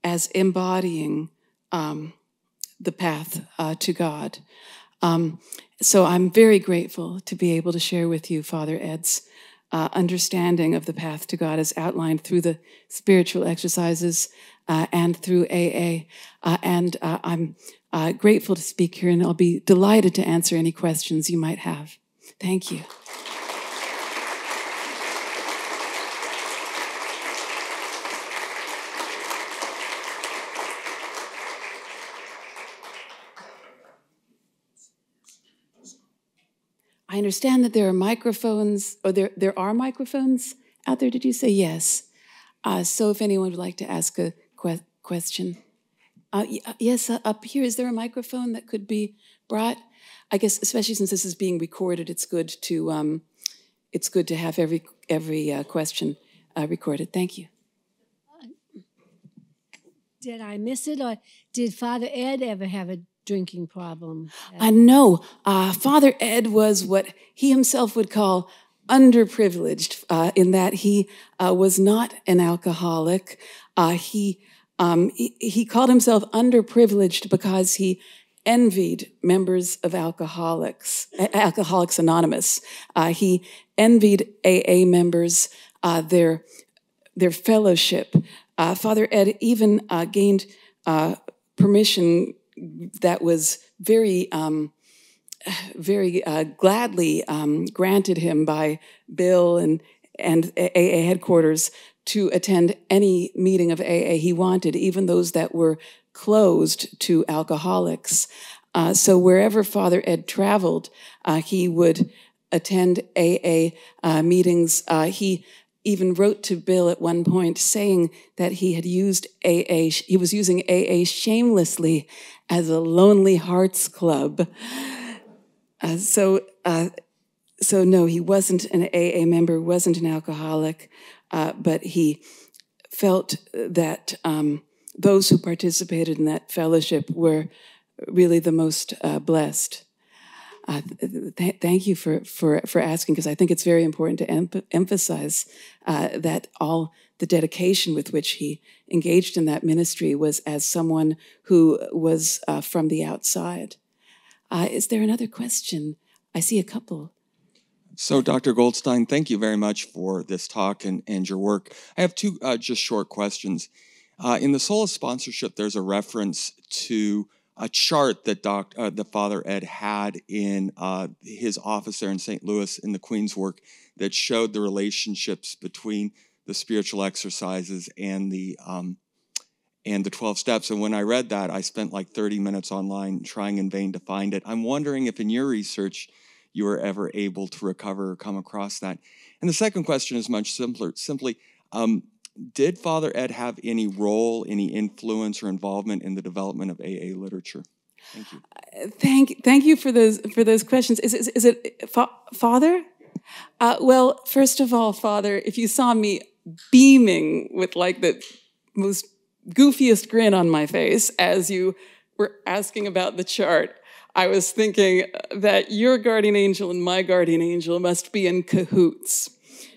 as embodying um, the path uh, to God. Um, so I'm very grateful to be able to share with you Father Ed's uh, understanding of the path to God as outlined through the spiritual exercises uh, and through AA. Uh, and uh, I'm uh, grateful to speak here, and I'll be delighted to answer any questions you might have. Thank you. I understand that there are microphones, or there, there are microphones out there. Did you say yes? Uh, so if anyone would like to ask a que question. Uh, uh yes, uh, up here, is there a microphone that could be brought? I guess, especially since this is being recorded, it's good to um, it's good to have every every uh, question uh, recorded. Thank you. Did I miss it, or did Father Ed ever have a drinking problem? Uh, no, uh, Father Ed was what he himself would call underprivileged, uh, in that he uh, was not an alcoholic. Uh, he, um, he he called himself underprivileged because he envied members of Alcoholics, Alcoholics Anonymous. Uh, he envied AA members, uh, their, their fellowship. Father Ed even gained permission that was very, um, very uh, gladly um, granted him by Bill and, and AA headquarters to attend any meeting of AA he wanted, even those that were closed to alcoholics. Uh, so wherever Father Ed traveled, uh, he would attend AA uh, meetings. Uh, he even wrote to Bill at one point saying that he had used AA, he was using AA shamelessly as a lonely hearts club. Uh, so, uh, so no, he wasn't an AA member, wasn't an alcoholic, but he felt that um, those who participated in that fellowship were really the most uh, blessed. Uh, th- thank you for, for, for asking, because I think it's very important to em- emphasize uh, that all the dedication with which he engaged in that ministry was as someone who was uh, from the outside. Uh, is there another question? I see a couple. So, Dr. Goldstein, thank you very much for this talk and, and your work. I have two uh, just short questions. Uh, in the Soul of Sponsorship, there's a reference to a chart that Doc, uh, the Father Ed had in uh, his office there in St. Louis in the Queen's work that showed the relationships between the spiritual exercises and the um, and the 12 steps. And when I read that, I spent like 30 minutes online trying in vain to find it. I'm wondering if in your research you were ever able to recover or come across that. And the second question is much simpler. Simply, um, did Father Ed have any role, any influence or involvement in the development of AA literature? Thank you. Thank, thank you for those for those questions. Is, is, is it fa- Father? Uh, well, first of all, Father, if you saw me beaming with like the most goofiest grin on my face as you were asking about the chart, I was thinking that your guardian angel and my guardian angel must be in cahoots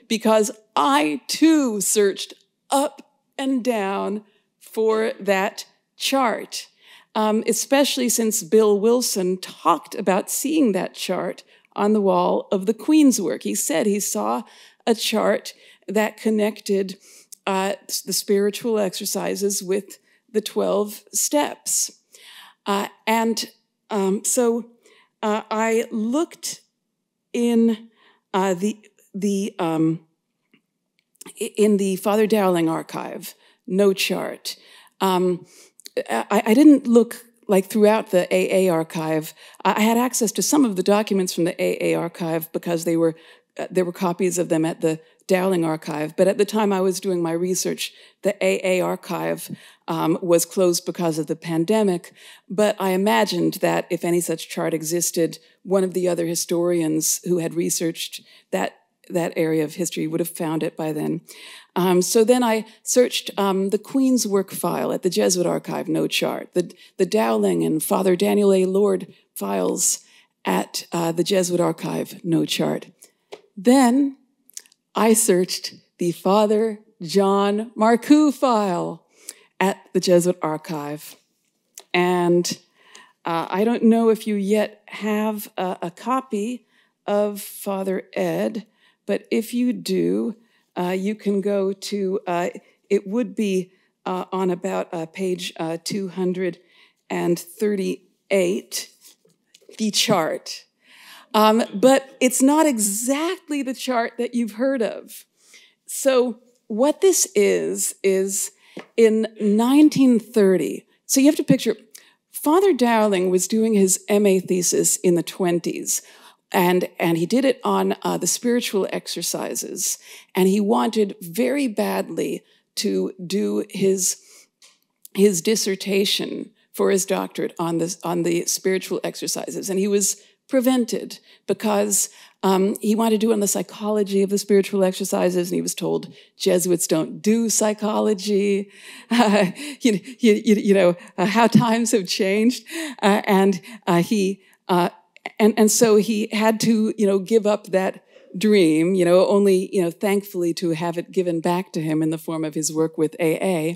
because I too searched up and down for that chart, um, especially since Bill Wilson talked about seeing that chart on the wall of the Queen's work. He said he saw a chart that connected uh, the spiritual exercises with the 12 steps. Uh, and um, so uh, I looked in uh, the, the um, in the Father Dowling archive, no chart. Um, I, I, didn't look like throughout the AA archive. I had access to some of the documents from the AA archive because they were uh, there were copies of them at the Dowling archive. But at the time I was doing my research, the AA archive um, was closed because of the pandemic. But I imagined that if any such chart existed, one of the other historians who had researched that that area of history would have found it by then. Um, so then I searched um, the Queen's work file at the Jesuit archive, no chart, the, the Dowling and Father Daniel A. Lord files at uh, the Jesuit archive, no chart. Then I searched the Father John Markoe file at the Jesuit archive. And uh, I don't know if you yet have a, a copy of Father Ed, but if you do, uh, you can go to, uh, it would be uh, on about uh, page uh, 238, the chart. Um, but it's not exactly the chart that you've heard of. So, what this is, is in 1930, so you have to picture Father Dowling was doing his MA thesis in the 20s and and he did it on uh, the spiritual exercises and he wanted very badly to do his, his dissertation for his doctorate on, this, on the spiritual exercises. And he was prevented because um, he wanted to do it on the psychology of the spiritual exercises, and he was told Jesuits don't do psychology. Uh, you, you, you, know uh, how times have changed, uh, and uh, he uh, and and so he had to you know give up that dream. You know, only you know thankfully to have it given back to him in the form of his work with AA.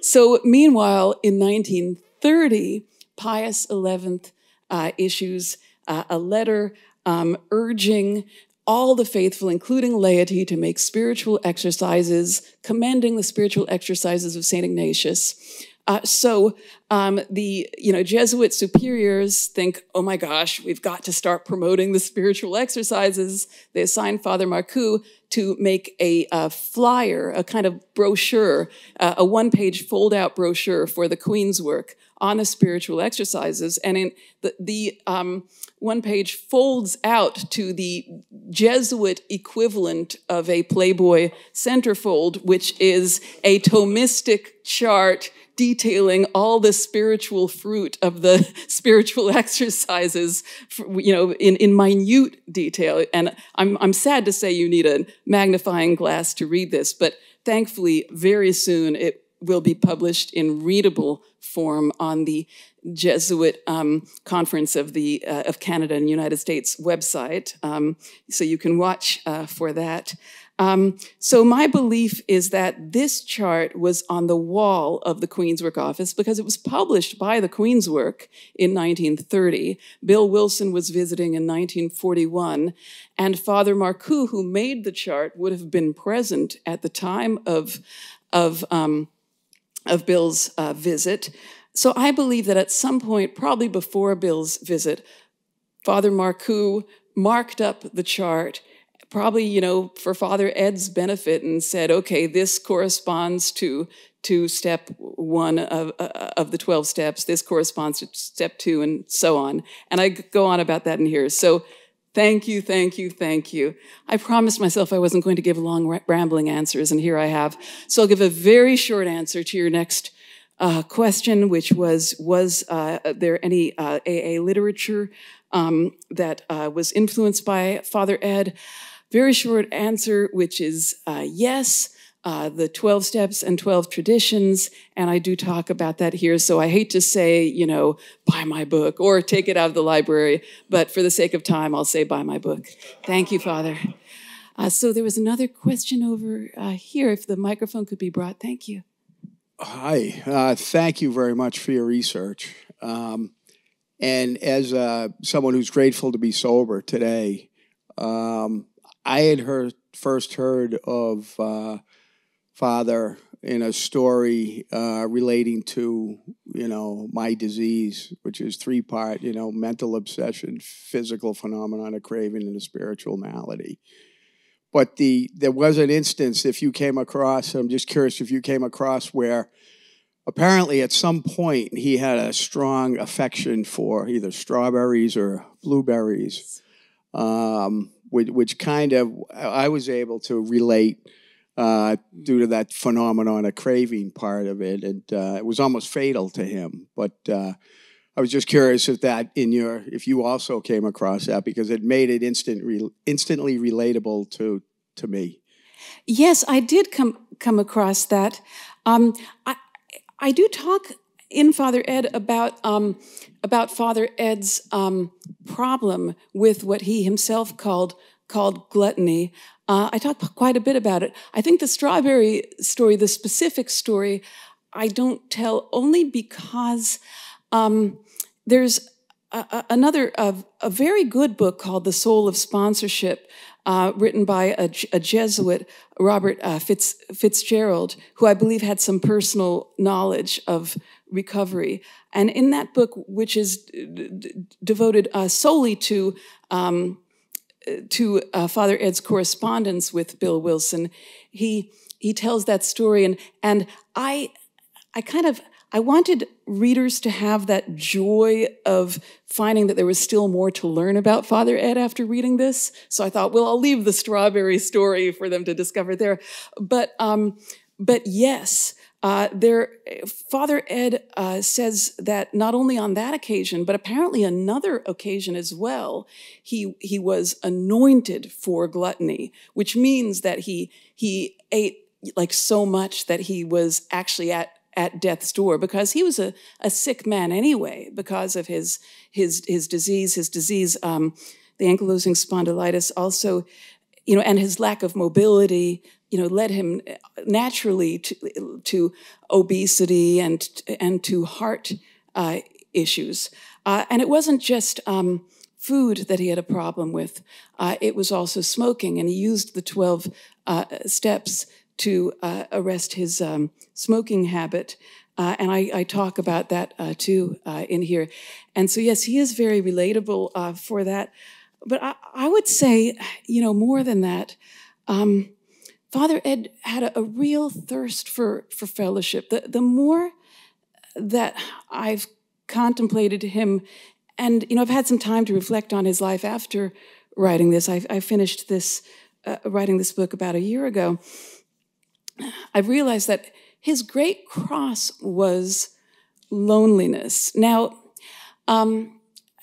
So meanwhile, in 1930, Pius XI uh, issues a letter um, urging all the faithful, including laity, to make spiritual exercises, commending the spiritual exercises of St. Ignatius. Uh, so um, the you know Jesuit superiors think, oh my gosh, we've got to start promoting the spiritual exercises. They assign Father Markoe to make a, a flyer, a kind of brochure, uh, a one-page fold-out brochure for the Queen's work on the spiritual exercises, and in the, the um, one page folds out to the Jesuit equivalent of a Playboy centerfold, which is a Thomistic chart detailing all the spiritual fruit of the spiritual exercises, you know, in, in minute detail. And I'm, I'm sad to say you need a magnifying glass to read this, but thankfully, very soon it will be published in readable form on the Jesuit um, Conference of the uh, of Canada and United States website, um, so you can watch uh, for that. Um, so my belief is that this chart was on the wall of the Queen's Work office because it was published by the Queen's Work in 1930. Bill Wilson was visiting in 1941, and Father Markoe, who made the chart, would have been present at the time of of um, of Bill's uh, visit. So I believe that at some point, probably before Bill's visit, Father Markoe marked up the chart, probably, you know, for Father Ed's benefit and said, okay, this corresponds to, to step one of, uh, of the 12 steps. This corresponds to step two and so on. And I go on about that in here. So thank you, thank you, thank you. I promised myself I wasn't going to give long rambling answers and here I have. So I'll give a very short answer to your next uh, question, which was, was uh, there any uh, AA literature um, that uh, was influenced by Father Ed? Very short answer, which is uh, yes. Uh, the 12 steps and 12 traditions, and I do talk about that here. So I hate to say, you know, buy my book or take it out of the library, but for the sake of time, I'll say buy my book. Thank you, Father. Uh, so there was another question over uh, here. If the microphone could be brought, thank you. Hi, uh, thank you very much for your research. Um, and as uh, someone who's grateful to be sober today, um, I had heard first heard of uh, Father in a story uh, relating to you know my disease, which is three part you know mental obsession, physical phenomenon, a craving, and a spiritual malady. But the there was an instance if you came across. I'm just curious if you came across where apparently at some point he had a strong affection for either strawberries or blueberries, um, which, which, kind of I was able to relate uh, due to that phenomenon, a craving part of it, and uh, it was almost fatal to him. But uh, I was just curious if that in your if you also came across that because it made it instant re, instantly relatable to to me. Yes, I did come come across that. Um, I I do talk in Father Ed about um, about Father Ed's um, problem with what he himself called called gluttony. Uh, I talk quite a bit about it. I think the strawberry story, the specific story, I don't tell only because um, there's a, another a, a, very good book called The Soul of Sponsorship, uh, written by a, a Jesuit, Robert uh, Fitz, Fitzgerald, who I believe had some personal knowledge of recovery. And in that book, which is devoted uh, solely to um, to uh, Father Ed's correspondence with Bill Wilson, he he tells that story, and and I I kind of I wanted readers to have that joy of finding that there was still more to learn about Father Ed after reading this. So I thought, well, I'll leave the strawberry story for them to discover there. But um, but yes, uh, there, Father Ed uh, says that not only on that occasion, but apparently another occasion as well, he he was anointed for gluttony, which means that he he ate like so much that he was actually at at death's door because he was a, a sick man anyway because of his his his disease his disease um, the ankylosing spondylitis also you know and his lack of mobility you know led him naturally to to obesity and and to heart uh, issues. Uh, and it wasn't just um, food that he had a problem with. Uh, it was also smoking and he used the 12 uh, steps to uh, arrest his um, smoking habit. Uh, and I, I, talk about that uh, too uh, in here. And so, yes, he is very relatable uh, for that. But I, I, would say, you know, more than that, um, Father Ed had a, a, real thirst for, for fellowship. The, the more that I've contemplated him, and, you know, I've had some time to reflect on his life after writing this. I, I finished this, uh, writing this book about a year ago. I realized that his great cross was loneliness. Now, um,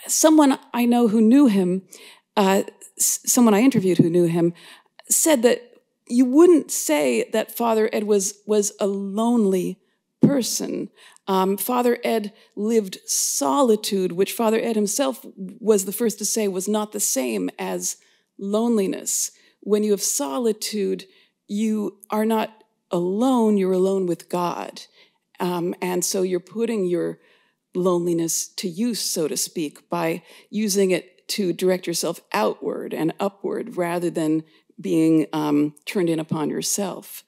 someone I know who knew him, uh, someone I interviewed who knew him, said that you wouldn't say that Father Ed was, was a lonely person. Um, Father Ed lived solitude, which Father Ed himself was the first to say was not the same as loneliness. When you have solitude, you are not alone, you're alone with God. Um, and so you're putting your loneliness to use, so to speak, by using it to direct yourself outward and upward rather than being um, turned in upon yourself.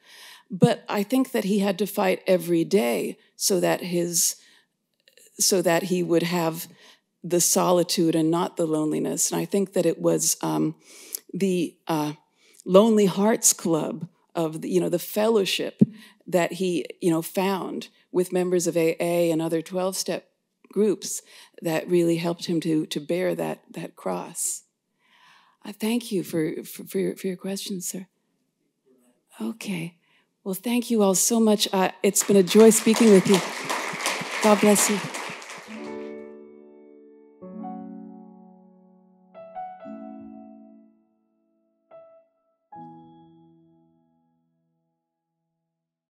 But I think that he had to fight every day so that his so that he would have the solitude and not the loneliness. And I think that it was um, the uh, Lonely Hearts Club of the, you know the fellowship that he you know found with members of AA and other 12 step groups that really helped him to to bear that that cross. I thank you for for, for, your, for your questions, sir. Okay. Well, thank you all so much. Uh, it's been a joy speaking with you. God bless you.